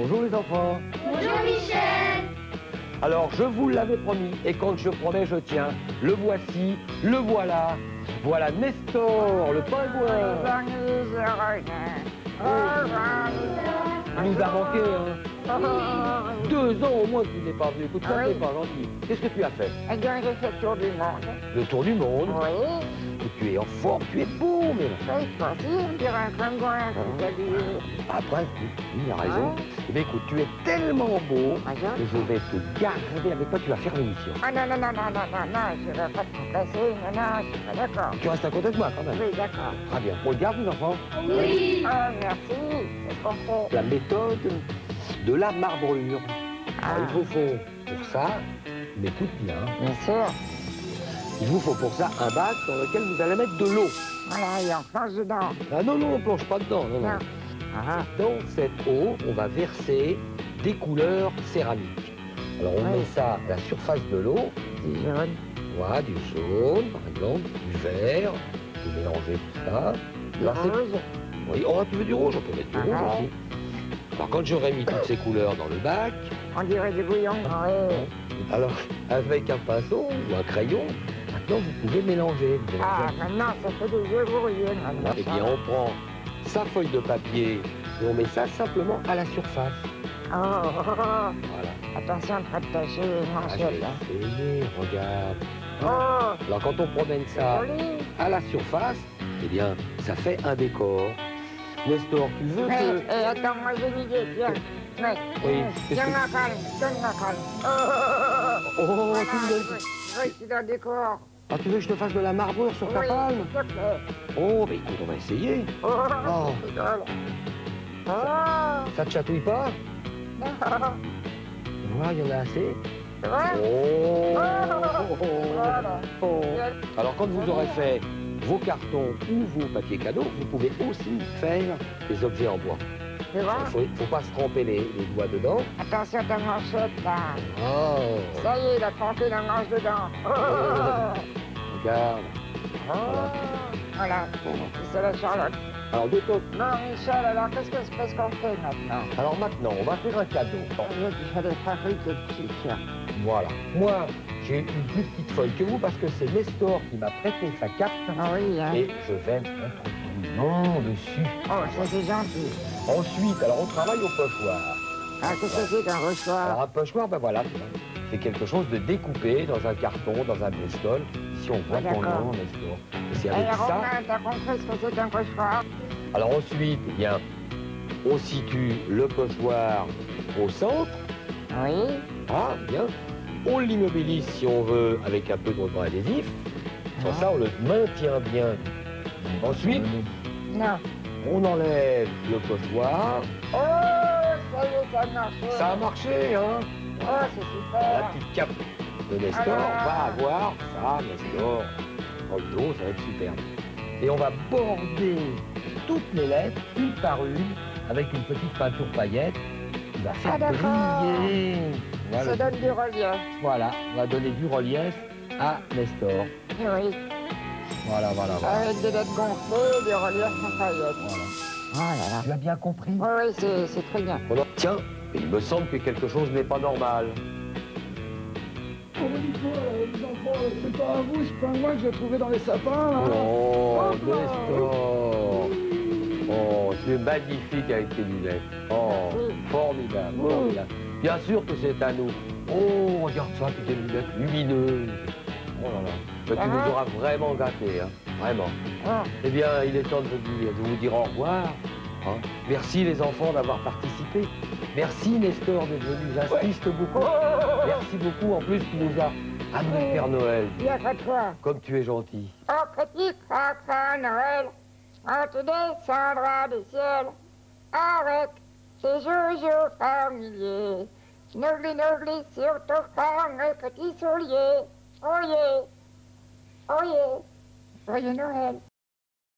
Bonjour les enfants. Bonjour Michel. Alors je vous l'avais promis et quand je promets je tiens. Le voici, le voilà. Voilà Nestor, le pingouin. Il nous a manqué, hein. Deux ans au moins que tu n'es pas venu. Écoute, ça Ah c'est oui. pas gentil. Qu'est-ce que tu as fait? Eh bien, j'ai fait le tour du monde. Le tour du monde. Oui. Tu es en forme, tu es beau, mais toi aussi, on dirait un pingouin, oui, oui, il a raison. Eh bien écoute, tu es tellement beau Regarde. que je vais te garder avec toi. Tu vas faire l'émission. Ah non, non, non, non, non, non, non, je ne vais pas te remplacer. Non, non, je suis pas d'accord. Tu restes à côté de moi quand même. Oui, d'accord. Très bien. On le garde, les enfants Oui. Ah, merci. C'est. La méthode de la marbrure. Ah, Alors, il vous faut pour ça, m'écoute bien, bien sûr. Il vous faut pour ça un bac dans lequel vous allez mettre de l'eau. Voilà, et on plonge dedans. Ah non, non, on plonge pas dedans. Non, non. Non. Ah, Dans cette eau, on va verser des couleurs céramiques. Alors on met ça à la surface de l'eau, du jaune. voilà, du jaune par exemple, du vert, vous mélangez tout ça. Du rouge. Oui, oh, tu veux du rouge, on peut mettre du Ah rouge ouais. aussi. Alors quand j'aurai mis toutes ces couleurs dans le bac, On dirait du bouillon. Oui. alors avec un pinceau ou un crayon, maintenant vous pouvez mélanger. Vous Ah, maintenant, ça fait des maintenant, Eh bien, on prend sa feuille de papier et on met ça simplement à la surface. Oh, oh, oh, oh. Voilà. Attention de tacher une Ah, hein. regarde. Oh, Alors, quand on promène ça à la surface, eh bien, ça fait un décor. Nestor, tu veux Mais, que... eh, attends, moi j'ai une idée, tiens. Oui, Tiens ma palme, donne ma palme. Oh, oh, oh, oh. Oh, tu que tu donnes des corps. Ah, tu veux que je te fasse de la marbrure sur ta Oui, palme. Oh, bah écoute, on va essayer. Oh, Oh. c'est drôle. Oh, Ça te chatouille pas non. Voilà, il y en a assez. Oh, Oh, oh. Alors, quand vous aurez fait vos cartons ou vos papiers cadeaux, vous pouvez aussi faire des objets en bois. Tu vois Il faut, faut pas se tremper les, les doigts dedans. Attention ta manchette là. Oh, Ça y est, il a trempé la manche dedans. Oh, regarde. oh. Voilà, c'est la Charlotte. Alors, de ton- Bon, Michel, alors qu'est-ce que- qu'est-ce qu'on fait maintenant? Alors maintenant, on va faire un cadeau. Fabriquer le t-shirt. Voilà. Moi, j'ai une plus petite feuille que vous parce que c'est Nestor qui m'a prêté sa carte Ah oui, hein. et je vais mettre mon nom dessus. Oh, ça c'est gentil. Ensuite, alors on travaille au pochoir. Ah, qu'est-ce que c'est qu'un Alors reçoir un pochoir, ben voilà, c'est quelque chose de découpé dans un carton, dans un bristol. Ici on voit Ah, ton d'accord. nom, Nestor. Et c'est avec Alors, ça. T'as compris ce que c'est qu'un reçoir Alors ensuite, eh bien, on situe le pochoir au centre. Oui. Ah, bien. On l'immobilise si on veut avec un peu de ruban adhésif. Sans ça, on le maintient bien. Ensuite, Non. on enlève le pochoir. Oh, ça y est, ça a marché. Ça a marché, hein Oh, c'est La super. petite cape de Nestor Ah. va avoir ça, Nestor, dans le dos, ça va être superbe. Et on va border toutes les lettres, une par une, avec une petite peinture paillette qui va faire Ah, briller. Voilà. Ça donne du relief. Voilà, on va donner du relief à Nestor. Oui. Voilà, voilà, voilà. Avec des lettres gonflées, du relief en paillettes. Voilà. Oh là là. Tu as bien compris Oui, oui, c'est très bien. Bon, Tiens, il me semble que quelque chose n'est pas normal. Oh, les enfants, c'est pas à vous ce pingouin que j'ai trouvé dans les sapins, là Oh, Oh, Nestor Oh, tu es magnifique avec tes lunettes. Oh, formidable, formidable. Bien sûr que c'est à nous. Oh, regarde ça, tes lunettes lumineuses. Tu Ah. nous auras vraiment gâtés, hein. Vraiment. Oh, Eh bien, il est temps de vous dire, de vous dire au revoir. hein. Merci les enfants d'avoir participé. Merci Nestor d'être venu, j'insiste beaucoup. oh, Merci beaucoup, en plus tu nous as amené le Père Noël. il y a pas de quoi. Comme tu es gentil. Oh, petit cracra Noël, quand tu descendras du ciel, avec tes joujoux familiers, n'oublie, n'oublie surtout pas mes petits souliers. Oh yeah, oh yeah, joyeux Noël.